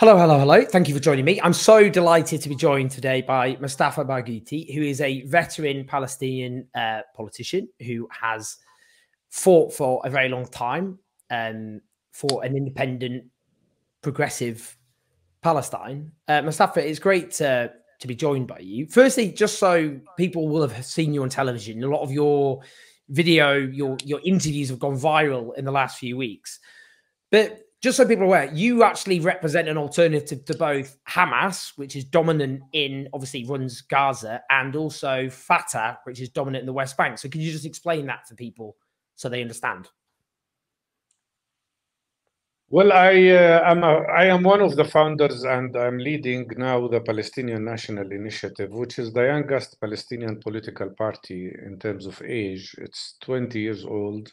Hello, hello, hello. Thank you for joining me. I'm so delighted to be joined today by Mustafa Barghouti, who is a veteran Palestinian uh, politician who has fought for a very long time um, for an independent, progressive Palestine. Uh, Mustafa, it's great to, to be joined by you. Firstly, just so people will have seen you on television, a lot of your video, your your interviews have gone viral in the last few weeks. But just so people are aware, you actually represent an alternative to both Hamas, which is dominant in obviously runs Gaza, and also Fatah, which is dominant in the West Bank. So, can you just explain that to people so they understand? Well, I uh, am a, I am one of the founders, and I'm leading now the Palestinian National Initiative, which is the youngest Palestinian political party in terms of age. It's 20 years old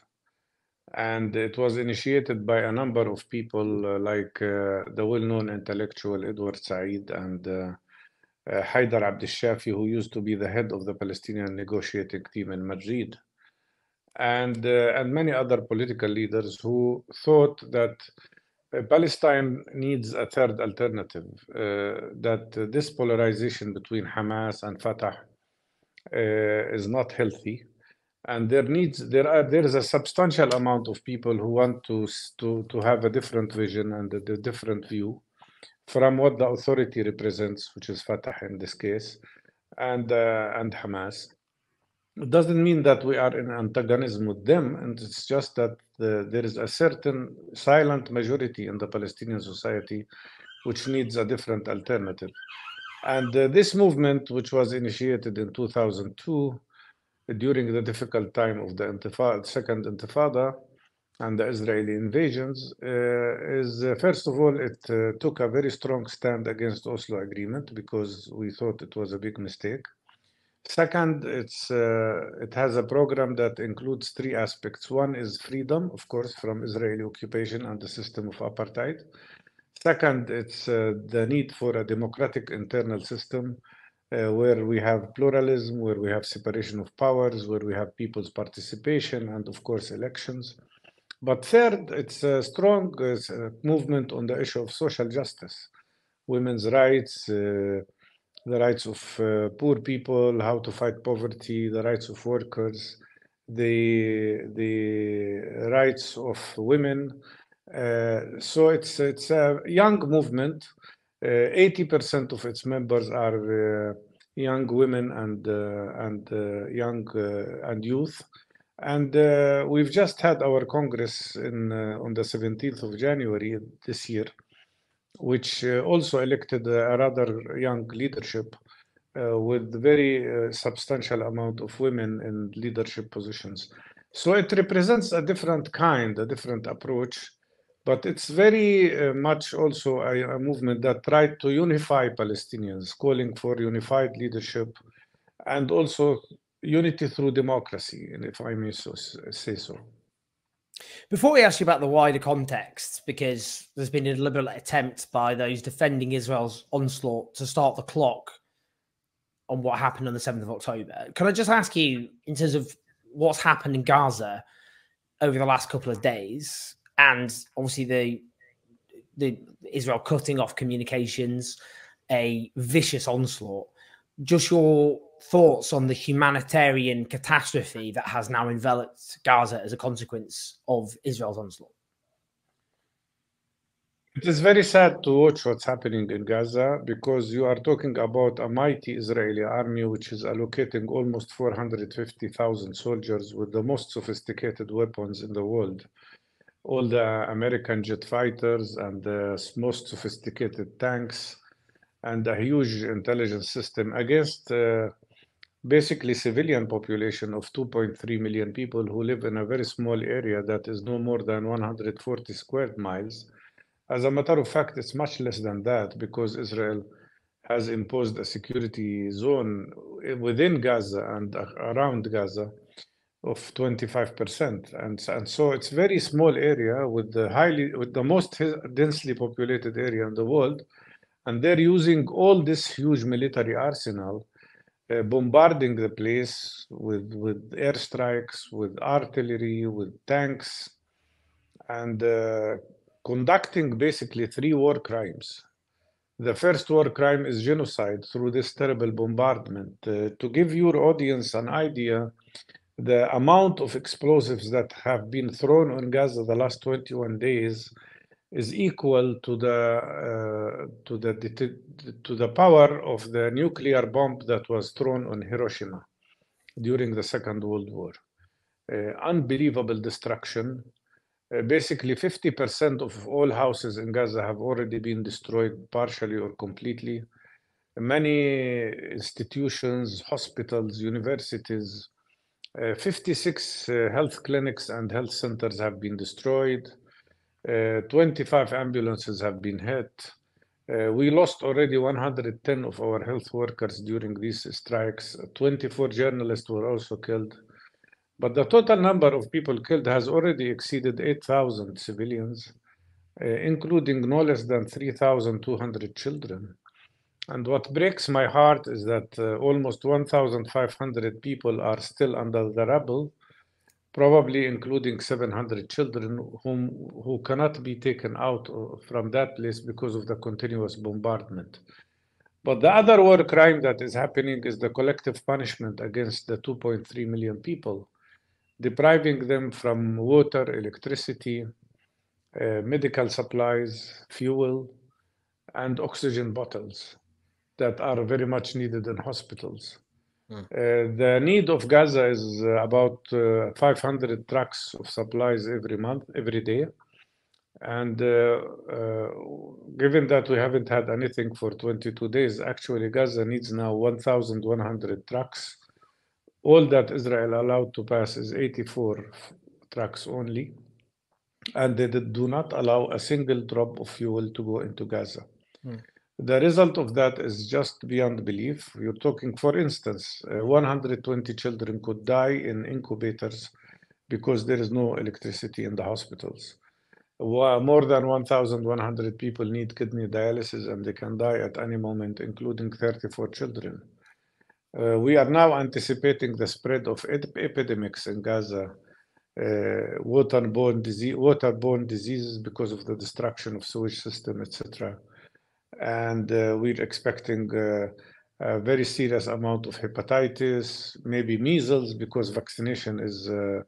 and it was initiated by a number of people uh, like uh, the well-known intellectual Edward Said and uh, uh Haider Abdel Shafi, who used to be the head of the Palestinian negotiating team in Madrid, and uh, and many other political leaders who thought that uh, Palestine needs a third alternative, that this polarization between Hamas and Fatah is not healthy and there needs there are there is a substantial amount of people who want to to to have a different vision and a, a different view from what the authority represents, which is Fatah in this case, and uh, and Hamas. It doesn't mean that we are in antagonism with them, and it's just that the, there is a certain silent majority in the Palestinian society which needs a different alternative. And uh, this movement, which was initiated in 2002, during the difficult time of the intifada, second intifada and the Israeli invasions uh, is uh, first of all it uh, took a very strong stand against Oslo agreement because we thought it was a big mistake. Second, it's uh, it has a program that includes three aspects. One is freedom, of course, from Israeli occupation and the system of apartheid. Second, it's uh, the need for a democratic internal system uh, where we have pluralism, where we have separation of powers, where we have people's participation, and of course, elections. But third, it's a strong uh, movement on the issue of social justice, women's rights, uh, the rights of uh, poor people, how to fight poverty, the rights of workers, the, the rights of women. Uh, so it's, it's a young movement 80% uh, of its members are uh, young women and uh, and young and youth. And uh, we've just had our Congress in, uh, on the 17th of January this year, which uh, also elected a rather young leadership with very substantial amount of women in leadership positions. So it represents a different kind, a different approach but it's very uh, much also a, a, movement that tried to unify Palestinians, calling for unified leadership and also unity through democracy, if I may so, say so. Before we ask you about the wider context, because there's been a deliberate attempt by those defending Israel's onslaught to start the clock on what happened on the 7th of October, can I just ask you, in terms of what's happened in Gaza over the last couple of days, and obviously the the Israel cutting off communications, a vicious onslaught. Just your thoughts on the humanitarian catastrophe that has now enveloped Gaza as a consequence of Israel's onslaught? It is very sad to watch what's happening in Gaza because you are talking about a mighty Israeli army which is allocating almost 450,000 soldiers with the most sophisticated weapons in the world all the American jet fighters and the most sophisticated tanks and a huge intelligence system against uh, basically civilian population of 2.3 million people who live in a very small area that is no more than 140 square miles. As a matter of fact, it's much less than that because Israel has imposed a security zone within Gaza and around Gaza of 25% and, and so it's very small area with the highly with the most densely populated area in the world. And they're using all this huge military arsenal uh, bombarding the place with with airstrikes with artillery with tanks and uh, conducting basically three war crimes. The first war crime is genocide through this terrible bombardment. Uh, to give your audience an idea, the amount of explosives that have been thrown on Gaza the last 21 days is equal to the uh, to the to the power of the nuclear bomb that was thrown on Hiroshima during the Second World War. Uh, unbelievable destruction. Uh, basically, 50% of all houses in Gaza have already been destroyed partially or completely. Many institutions, hospitals, universities, uh, 56 uh, health clinics and health centers have been destroyed. Uh, 25 ambulances have been hit. Uh, we lost already 110 of our health workers during these strikes. 24 journalists were also killed. But the total number of people killed has already exceeded 8,000 civilians, uh, including no less than 3,200 children. And what breaks my heart is that uh, almost 1,500 people are still under the rubble, probably including 700 children whom, who cannot be taken out from that place because of the continuous bombardment. But the other war crime that is happening is the collective punishment against the 2.3 million people, depriving them from water, electricity, uh, medical supplies, fuel, and oxygen bottles that are very much needed in hospitals. Mm. Uh, the need of Gaza is uh, about uh, 500 trucks of supplies every month, every day. And uh, given that we haven't had anything for 22 days, actually Gaza needs now 1,100 trucks. All that Israel allowed to pass is 84 trucks only. And they do not allow a single drop of fuel to go into Gaza. Mm. The result of that is just beyond belief. You're talking, for instance, uh, 120 children could die in incubators because there is no electricity in the hospitals. More than 1,100 people need kidney dialysis and they can die at any moment, including 34 children. Uh, we are now anticipating the spread of ep epidemics in Gaza, uh, waterborne, disease, waterborne diseases because of the destruction of sewage system, etc and uh, we're expecting uh, a very serious amount of hepatitis, maybe measles, because vaccination is uh,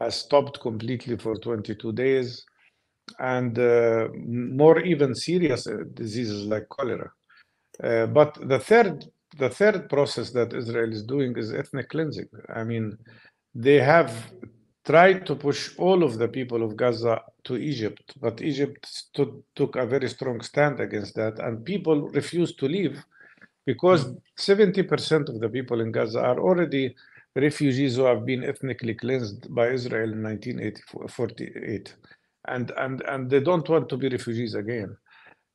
has stopped completely for 22 days, and more even serious diseases like cholera. but the third the third process that Israel is doing is ethnic cleansing. I mean, they have tried to push all of the people of Gaza to Egypt, but Egypt stood, took a very strong stand against that, and people refused to leave because 70% of the people in Gaza are already refugees who have been ethnically cleansed by Israel in 1948, and, and, and they don't want to be refugees again.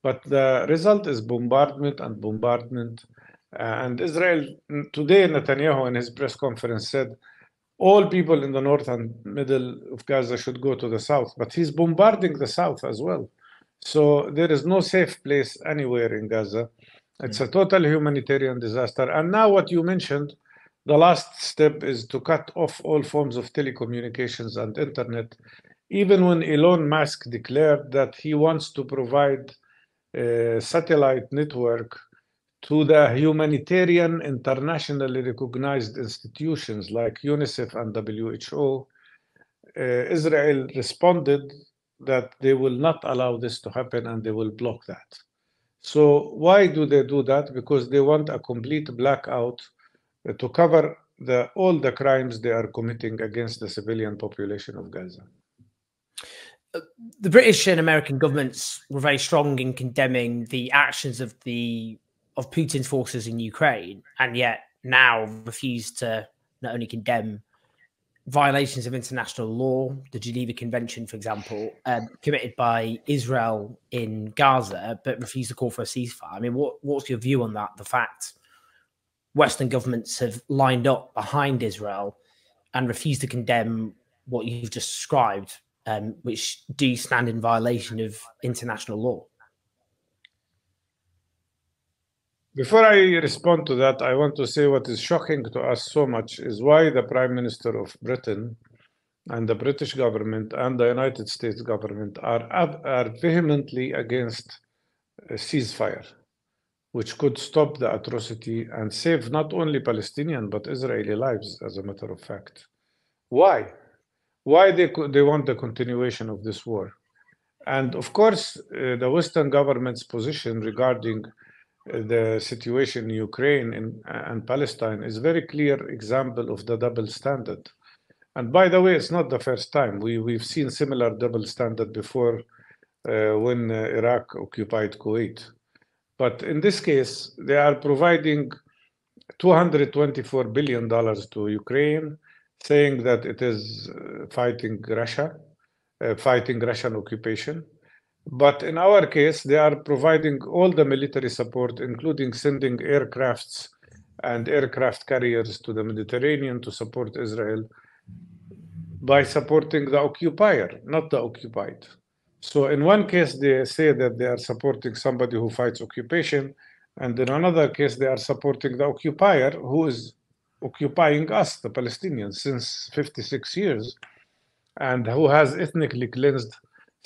But the result is bombardment and bombardment. and Israel, today, Netanyahu in his press conference said, all people in the north and middle of Gaza should go to the south, but he's bombarding the south as well. So there is no safe place anywhere in Gaza. It's a total humanitarian disaster. And now, what you mentioned, the last step is to cut off all forms of telecommunications and internet. Even when Elon Musk declared that he wants to provide a satellite network to the humanitarian internationally recognized institutions like UNICEF and WHO, uh, Israel responded that they will not allow this to happen and they will block that. So why do they do that? Because they want a complete blackout uh, to cover the, all the crimes they are committing against the civilian population of Gaza. Uh, the British and American governments were very strong in condemning the actions of the of Putin's forces in Ukraine, and yet now refuse to not only condemn violations of international law, the Geneva Convention, for example, um, committed by Israel in Gaza, but refuse to call for a ceasefire. I mean, what, what's your view on that? The fact Western governments have lined up behind Israel and refuse to condemn what you've just described, um, which do stand in violation of international law. Before I respond to that, I want to say what is shocking to us so much is why the Prime Minister of Britain and the British government and the United States government are, are vehemently against a ceasefire. which could stop the atrocity and save not only Palestinian but Israeli lives, as a matter of fact. Why? Why they, they want the continuation of this war? And of course, uh, the Western government's position regarding the situation in Ukraine and, and Palestine is a very clear example of the double standard. And by the way, it's not the first time. We, we've seen similar double standard before uh, when uh, Iraq occupied Kuwait. But in this case, they are providing $224 billion to Ukraine, saying that it is uh, fighting Russia, uh, fighting Russian occupation. But in our case, they are providing all the military support, including sending aircrafts and aircraft carriers to the Mediterranean to support Israel by supporting the occupier, not the occupied. So in one case, they say that they are supporting somebody who fights occupation, and in another case, they are supporting the occupier who is occupying us, the Palestinians, since 56 years, and who has ethnically cleansed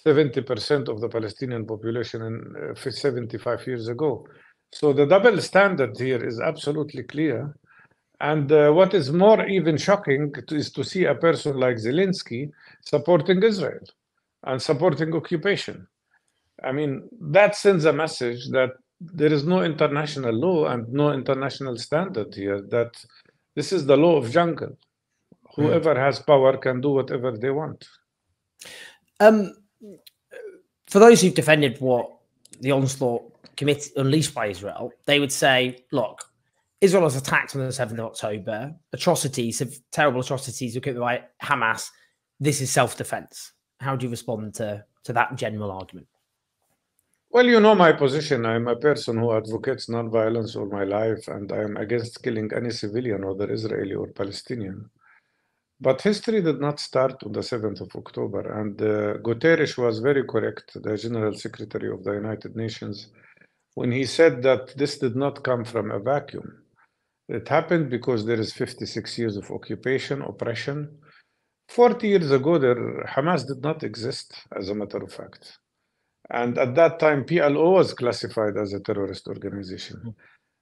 70% of the Palestinian population in, uh, 75 years ago. So the double standard here is absolutely clear. And uh, what is more even shocking is to see a person like Zelensky supporting Israel and supporting occupation. I mean, that sends a message that there is no international law and no international standard here, that this is the law of jungle. Whoever mm. has power can do whatever they want. Um, for those who've defended what the onslaught committed unleashed by Israel, they would say, look, Israel was attacked on the 7th of October, atrocities, terrible atrocities were committed by Hamas. This is self defense. How do you respond to, to that general argument? Well, you know my position. I'm a person who advocates nonviolence all my life, and I am against killing any civilian, whether Israeli or Palestinian. But history did not start on the 7th of October, and uh, Guterres was very correct, the General Secretary of the United Nations, when he said that this did not come from a vacuum. It happened because there is 56 years of occupation, oppression. 40 years ago, there, Hamas did not exist, as a matter of fact. And at that time, PLO was classified as a terrorist organization.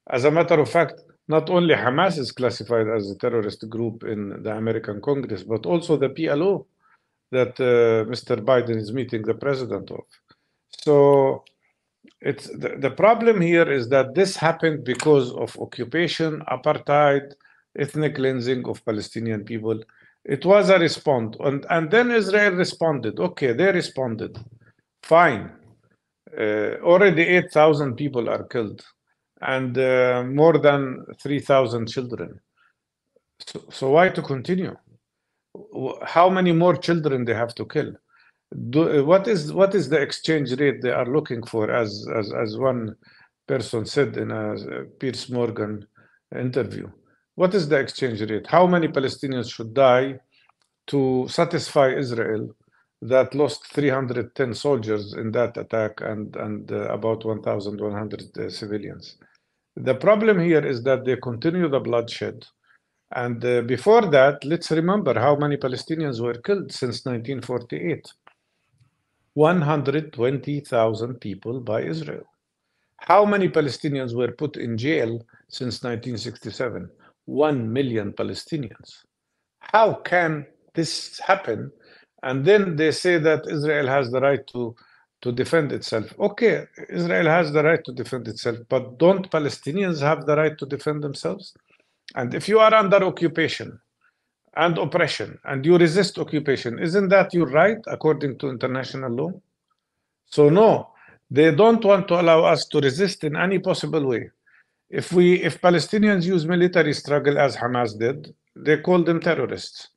As a matter of fact, not only Hamas is classified as a terrorist group in the American Congress, but also the PLO that uh, Mr. Biden is meeting the president of. So it's the, the problem here is that this happened because of occupation, apartheid, ethnic cleansing of Palestinian people. It was a response. And, and then Israel responded. Okay, they responded. Fine. Uh, already 8,000 people are killed and uh, more than 3,000 children. So, so why to continue? How many more children they have to kill? Do, what is what is the exchange rate they are looking for? As as as one person said in a Piers Morgan interview, what is the exchange rate? How many Palestinians should die to satisfy Israel that lost 310 soldiers in that attack and and uh, about 1,100 uh, civilians? The problem here is that they continue the bloodshed. And uh, before that, let's remember how many Palestinians were killed since 1948. 120,000 people by Israel. How many Palestinians were put in jail since 1967? 1 million Palestinians. How can this happen? And then they say that Israel has the right to to defend itself. Okay, Israel has the right to defend itself, but don't Palestinians have the right to defend themselves? And if you are under occupation and oppression and you resist occupation, isn't that your right according to international law? So, no, they don't want to allow us to resist in any possible way. If we, if Palestinians use military struggle as Hamas did, they call them terrorists.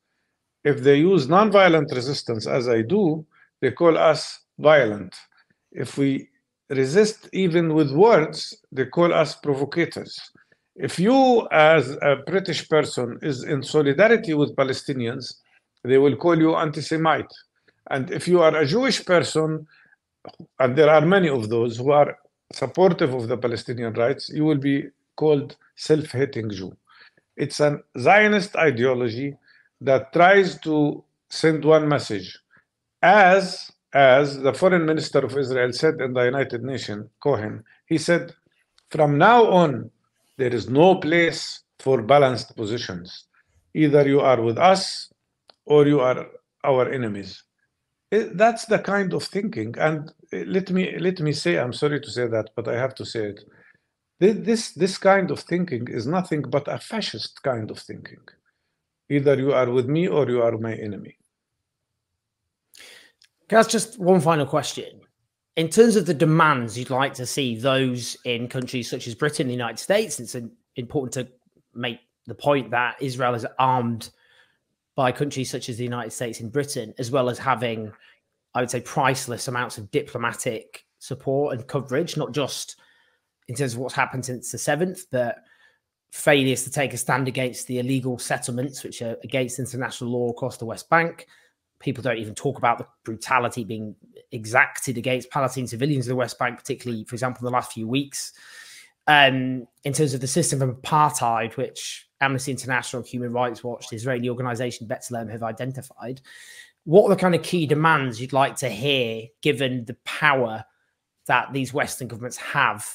If they use nonviolent resistance as I do, they call us violent. If we resist even with words, they call us provocators. If you, as a British person, is in solidarity with Palestinians, they will call you anti-Semite. And if you are a Jewish person, and there are many of those who are supportive of the Palestinian rights, you will be called self-hating Jew. It's a Zionist ideology that tries to send one message. As as the foreign minister of Israel said in the United Nations, Cohen, he said, From now on, there is no place for balanced positions. Either you are with us or you are our enemies. Eh, that's the kind of thinking. And eh, let me let me say, I'm sorry to say that, but I have to say it. This this kind of thinking is nothing but a fascist kind of thinking. Either you are with me or you are my enemy. That's just one final question. In terms of the demands you'd like to see those in countries such as Britain, the United States, it's important to make the point that Israel is armed by countries such as the United States and Britain, as well as having, I would say, priceless amounts of diplomatic support and coverage, not just in terms of what's happened since the 7th, but failures to take a stand against the illegal settlements, which are against international law across the West Bank. People don't even talk about the brutality being exacted against Palestinian civilians in the West Bank, particularly, for example, in the last few weeks. Um, in terms of the system of apartheid, which Amnesty International, Human Rights Watch, the Israeli organization B'Tselem have identified. What are the kind of key demands you'd like to hear, given the power that these Western governments have,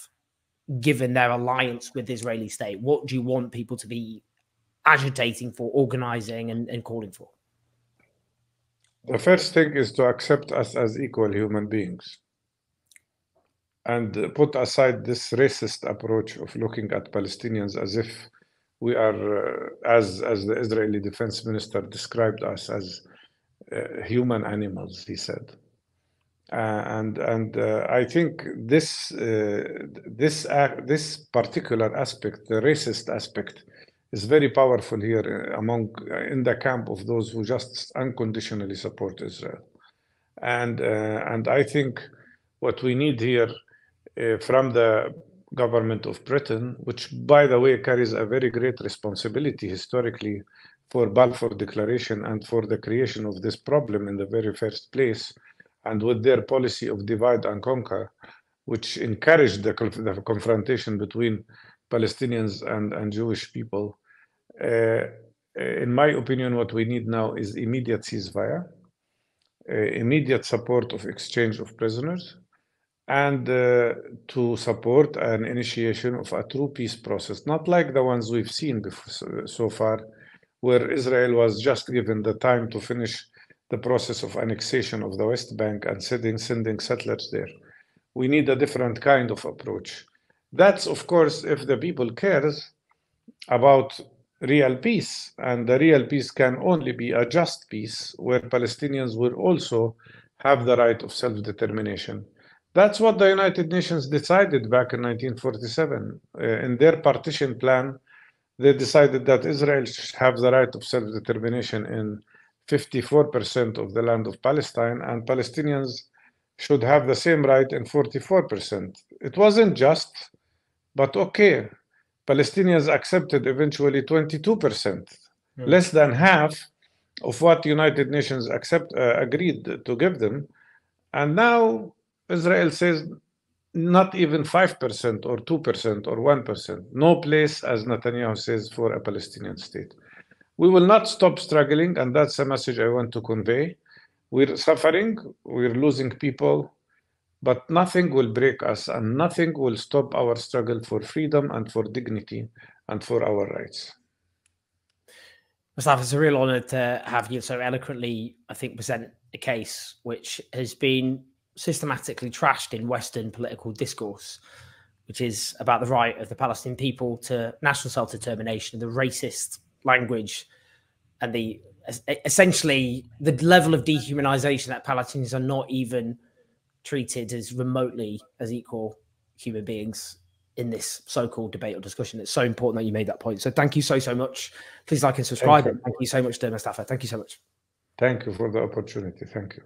given their alliance with the Israeli state? What do you want people to be agitating for, organizing, and, and calling for? The first thing is to accept us as equal human beings and put aside this racist approach of looking at Palestinians as if we are, uh, as as the Israeli defense minister described us as uh, human animals, he said. Uh, and and uh, I think this uh, this this particular aspect, the racist aspect, is very powerful here uh, among uh, in the camp of those who just unconditionally support Israel. And uh, and I think what we need here uh, from the government of Britain, which, by the way, carries a very great responsibility historically for Balfour Declaration and for the creation of this problem in the very first place, and with their policy of divide and conquer, which encouraged the, the confrontation between Palestinians and, and Jewish people. Uh, in my opinion, what we need now is immediate ceasefire, uh, immediate support of exchange of prisoners, and uh, to support an initiation of a true peace process, not like the ones we've seen before, so far, where Israel was just given the time to finish the process of annexation of the West Bank and sending, sending settlers there. We need a different kind of approach. That's, of course, if the people cares about real peace, and the real peace can only be a just peace where Palestinians will also have the right of self-determination. That's what the United Nations decided back in 1947. Uh, in their partition plan, they decided that Israel should have the right of self determination in 54% of the land of Palestine, and Palestinians should have the same right in 44%. It wasn't just, but okay. Palestinians accepted eventually 22%, hmm. less than half of what United Nations accept, uh, agreed to give them. And now Israel says not even 5% or 2% or 1%. No place, as Netanyahu says, for a Palestinian state. We will not stop struggling, and that's a message I want to convey. We're suffering, we're losing people, but nothing will break us, and nothing will stop our struggle for freedom and for dignity and for our rights. Mustafa, it's a real honor to have you so eloquently, I think, present a case which has been systematically trashed in Western political discourse, which is about the right of the Palestinian people to national self determination, the racist language, and the essentially the level of dehumanization that Palestinians are not even treated as remotely as equal human beings in this so-called debate or discussion. It's so important that you made that point. So thank you so so much. Please like and subscribe. Thank you, thank you so much, dear Mustafa. Thank you so much. Thank you for the opportunity. Thank you.